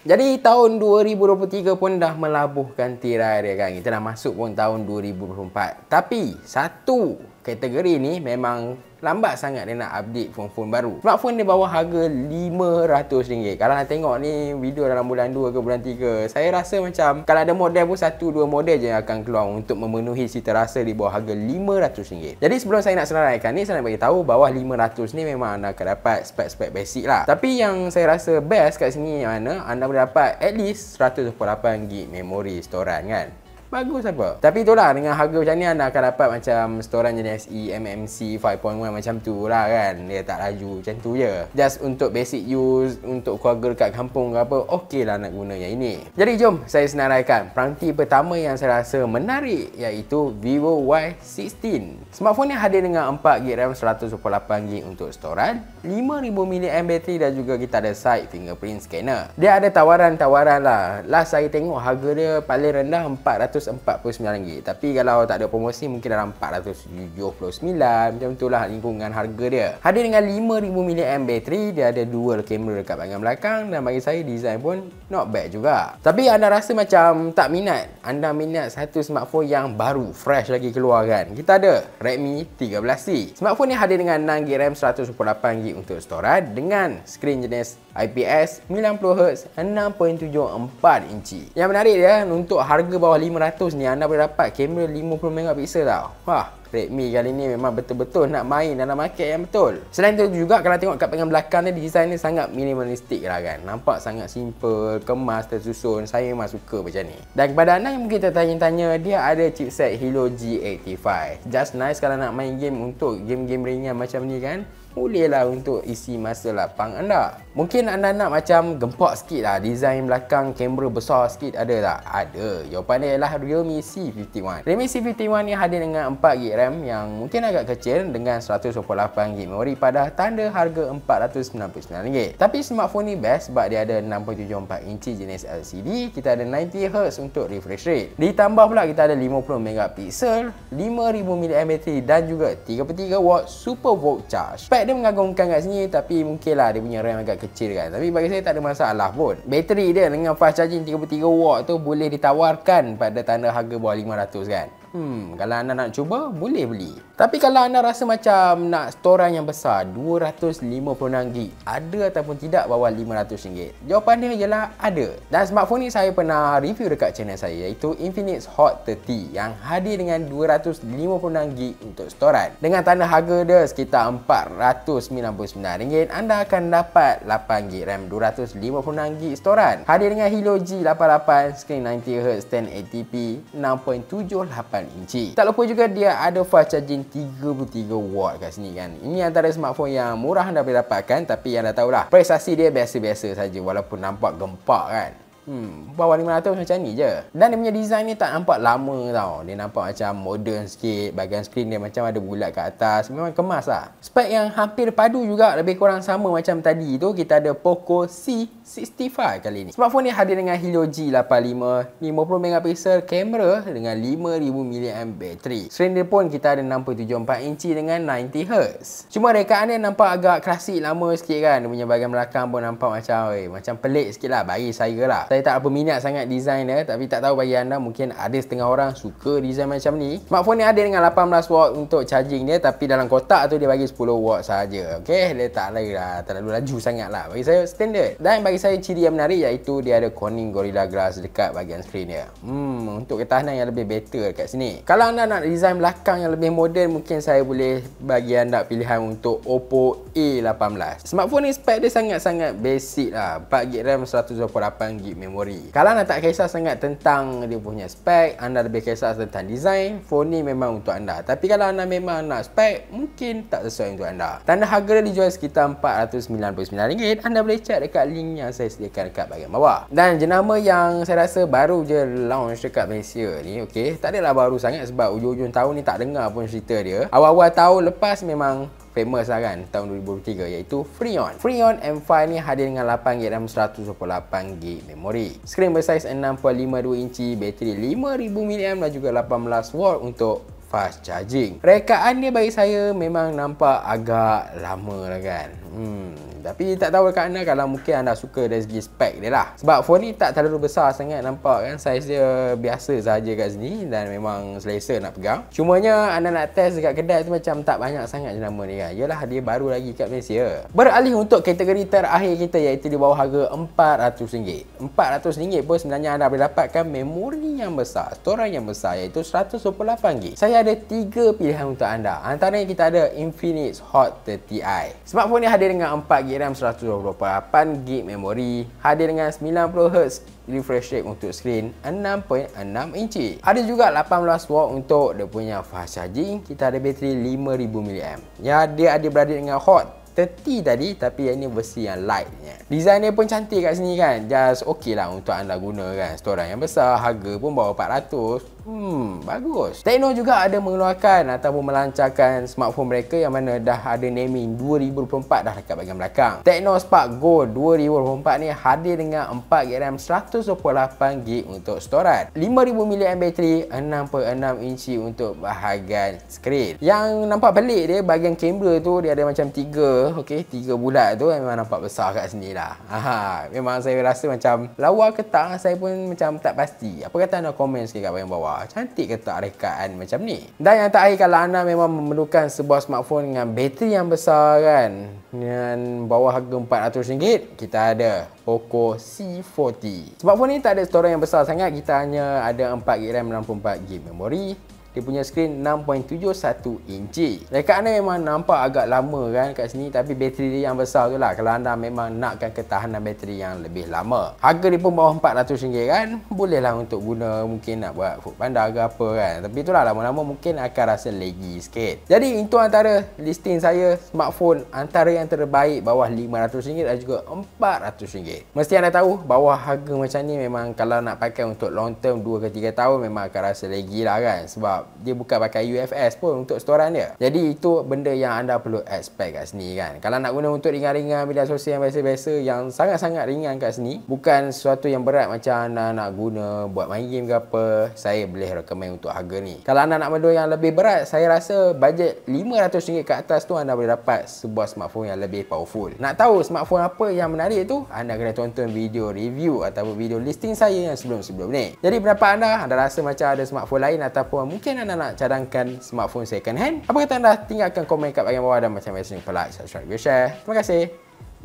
Jadi tahun 2023 pun dah melabuhkan tirai dia kan. Kita dah masuk pun tahun 2024. Tapi satu kategori ni memang lambat sangat dia nak update phone-phone baru. Smartphone dia bawah harga RM500. Kalau nak tengok ni video dalam bulan 2 ke bulan 3, saya rasa macam kalau ada model pun satu dua model je yang akan keluar untuk memenuhi cita rasa di bawah harga RM500. Jadi sebelum saya nak senaraikan ni, saya nak bagi tahu bawah RM500 ni memang anda akan dapat spek-spek basic lah. Tapi yang saya rasa best kat sini mana anda boleh dapat at least 128GB memori storan kan. Bagus apa? Tapi itulah dengan harga macam ni anda akan dapat macam storan jenis eMMC 5.1 macam tu lah kan. Dia tak laju macam tu je. Just untuk basic use, untuk keluarga dekat kampung ke apa, okey lah nak guna yang ini. Jadi jom saya senaraikan. Peranti pertama yang saya rasa menarik iaitu Vivo Y16. Smartphone ni hadir dengan 4GB RAM 128GB untuk storan, 5000 mAh bateri dan juga kita ada side fingerprint scanner. Dia ada tawaran-tawaran lah. Last saya tengok harga dia paling rendah 400 449 Tapi kalau tak ada promosi mungkin dalam 479 macam itulah lingkungan harga dia. Hadir dengan 5000 mAh bateri, dia ada dual kamera dekat bahagian belakang dan bagi saya design pun not bad juga. Tapi anda rasa macam tak minat, anda minat satu smartphone yang baru, fresh lagi keluar kan. Kita ada Redmi 13C. Smartphone ni hadir dengan 6GB RAM 128GB untuk storage dengan screen jenis IPS 90Hz 6.74 inci. Yang menarik dia untuk harga bawah 500 ni anda boleh dapat kamera 50 megapiksel tau. Wah, Redmi kali ni memang betul-betul nak main dalam market yang betul. Selain tu juga kalau tengok kat bahagian belakang ni design ni sangat minimalistik lah kan. Nampak sangat simple, kemas, tersusun. Saya memang suka macam ni. Dan kepada anda yang mungkin tertanya-tanya, dia ada chipset Helio G85. Just nice kalau nak main game untuk game-game ringan macam ni kan bolehlah untuk isi masa lapang anda. Mungkin anda nak macam gempok sikit lah design belakang kamera besar sikit ada tak? Ada. Jawapan dia ialah Realme C51. Realme C51 ni hadir dengan 4GB RAM yang mungkin agak kecil dengan 128GB memori pada tanda harga RM499. Tapi smartphone ni best sebab dia ada 6.74 inci jenis LCD, kita ada 90Hz untuk refresh rate. Ditambah pula kita ada 50MP, 5000 mAh bateri dan juga 33W super volt charge spek dia mengagumkan kat sini tapi mungkinlah dia punya RAM agak kecil kan. Tapi bagi saya tak ada masalah pun. Bateri dia dengan fast charging 33 watt tu boleh ditawarkan pada tanda harga bawah 500 kan. Hmm, kalau anda nak cuba, boleh beli. Tapi kalau anda rasa macam nak storan yang besar, 256GB, ada ataupun tidak bawah RM500? Jawapan dia ialah ada. Dan smartphone ni saya pernah review dekat channel saya iaitu Infinix Hot 30 yang hadir dengan 256GB untuk storan. Dengan tanda harga dia sekitar RM499, anda akan dapat 8GB RAM 256GB storan. Hadir dengan Helio G88, screen 90Hz 1080p, 6.78 inci. Tak lupa juga dia ada fast charging 33 watt kat sini kan. Ini antara smartphone yang murah anda boleh dapatkan tapi anda tahulah prestasi dia biasa-biasa saja walaupun nampak gempak kan. Hmm, bawah 500 macam ni je. Dan dia punya design ni tak nampak lama tau. Dia nampak macam modern sikit. Bahagian skrin dia macam ada bulat kat atas. Memang kemas lah. Spek yang hampir padu juga lebih kurang sama macam tadi tu. Kita ada Poco C65 kali ni. Smartphone ni hadir dengan Helio G85. 50MP kamera dengan 5000 mAh bateri. Skrin dia pun kita ada 6.74 inci dengan 90Hz. Cuma rekaan dia nampak agak klasik lama sikit kan. Dia punya bahagian belakang pun nampak macam eh, macam pelik sikit lah. Bagi saya lah. Saya saya tak apa minat sangat design dia tapi tak tahu bagi anda mungkin ada setengah orang suka design macam ni. Smartphone ni ada dengan 18 watt untuk charging dia tapi dalam kotak tu dia bagi 10 watt saja. okey? Dia tak lagi lah terlalu laju sangat lah. Bagi saya standard. Dan bagi saya ciri yang menarik iaitu dia ada Corning Gorilla Glass dekat bahagian screen dia. Hmm untuk ketahanan yang lebih better kat sini. Kalau anda nak design belakang yang lebih moden mungkin saya boleh bagi anda pilihan untuk Oppo A18 smartphone ni spek dia sangat-sangat basic lah. 4GB RAM 128GB memori. Kalau anda tak kisah sangat tentang dia punya spek, anda lebih kisah tentang design, phone ni memang untuk anda. Tapi kalau anda memang nak spek, mungkin tak sesuai untuk anda. Tanda harga dia dijual sekitar RM499. Anda boleh cek dekat link yang saya sediakan dekat bahagian bawah. Dan jenama yang saya rasa baru je launch dekat Malaysia ni, okey. Tak adalah baru sangat sebab ujung-ujung tahun ni tak dengar pun cerita dia. Awal-awal tahun lepas memang famous lah kan tahun 2023 iaitu Freon. Freon M5 ni hadir dengan 8GB RAM 128GB memori. Skrin bersaiz 6.52 inci, bateri 5000 mAh dan juga 18W untuk fast charging. Rekaan dia bagi saya memang nampak agak lama lah kan. Hmm, Tapi tak tahu dekat anda kalau mungkin anda suka dari segi spek dia lah. Sebab phone ni tak terlalu besar sangat nampak kan. Saiz dia biasa saja kat sini dan memang selesa nak pegang. Cumanya anda nak test dekat kedai tu macam tak banyak sangat jenama ni kan. Yalah dia baru lagi kat Malaysia. Beralih untuk kategori terakhir kita iaitu di bawah harga RM400. RM400 pun sebenarnya anda boleh dapatkan memori yang besar, storage yang besar iaitu 128GB. Saya ada tiga pilihan untuk anda. Antaranya kita ada Infinix Hot 30i. Smartphone ni hadir dengan 4GB RAM 128GB memori, hadir dengan 90Hz refresh rate untuk skrin 6.6 inci. Ada juga 18 watt untuk dia punya fast charging. Kita ada bateri 5000 mAh. Ya dia ada berada dengan hot 30 tadi tapi yang ni versi yang lightnya. Design dia pun cantik kat sini kan. Just okey lah untuk anda guna kan. Storage yang besar, harga pun bawah 400. Hmm, bagus. Tekno juga ada mengeluarkan ataupun melancarkan smartphone mereka yang mana dah ada naming 2024 dah dekat bahagian belakang. Tekno Spark Go 2024 ni hadir dengan 4GB RAM 128GB untuk storage. 5000 mAh bateri, 6.6 inci untuk bahagian skrin. Yang nampak pelik dia bahagian kamera tu dia ada macam tiga, okey, tiga bulat tu memang nampak besar kat sini lah. Aha, memang saya rasa macam lawa ke tak saya pun macam tak pasti. Apa kata anda komen sikit kat bahagian bawah? Wah, cantik ke tak rekaan macam ni? Dan yang terakhir kalau anda memang memerlukan sebuah smartphone dengan bateri yang besar kan dengan bawah harga RM400 kita ada Poco C40. Smartphone ni tak ada storage yang besar sangat, kita hanya ada 4GB RAM 64GB memori dia punya skrin 6.71 inci. Dekat anda memang nampak agak lama kan kat sini tapi bateri dia yang besar tu lah kalau anda memang nakkan ketahanan bateri yang lebih lama. Harga dia pun bawah RM400 kan boleh lah untuk guna mungkin nak buat food panda ke apa kan tapi itulah lama-lama mungkin akan rasa laggy sikit. Jadi itu antara listing saya smartphone antara yang terbaik bawah RM500 dan juga RM400. Mesti anda tahu bawah harga macam ni memang kalau nak pakai untuk long term 2 ke 3 tahun memang akan rasa laggy lah kan sebab sebab dia bukan pakai UFS pun untuk storan dia. Jadi itu benda yang anda perlu expect kat sini kan. Kalau nak guna untuk ringan-ringan media sosial yang biasa-biasa yang sangat-sangat ringan kat sini, bukan sesuatu yang berat macam anda nak guna buat main game ke apa, saya boleh recommend untuk harga ni. Kalau anda nak benda yang lebih berat, saya rasa bajet RM500 ke atas tu anda boleh dapat sebuah smartphone yang lebih powerful. Nak tahu smartphone apa yang menarik tu, anda kena tonton video review ataupun video listing saya yang sebelum-sebelum ni. Jadi pendapat anda, anda rasa macam ada smartphone lain ataupun mungkin mungkin anda nak cadangkan smartphone second hand apa kata anda? Tinggalkan komen kat bahagian bawah dan macam biasa jumpa like subscribe share. Terima kasih.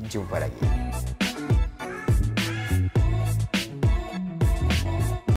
Jumpa lagi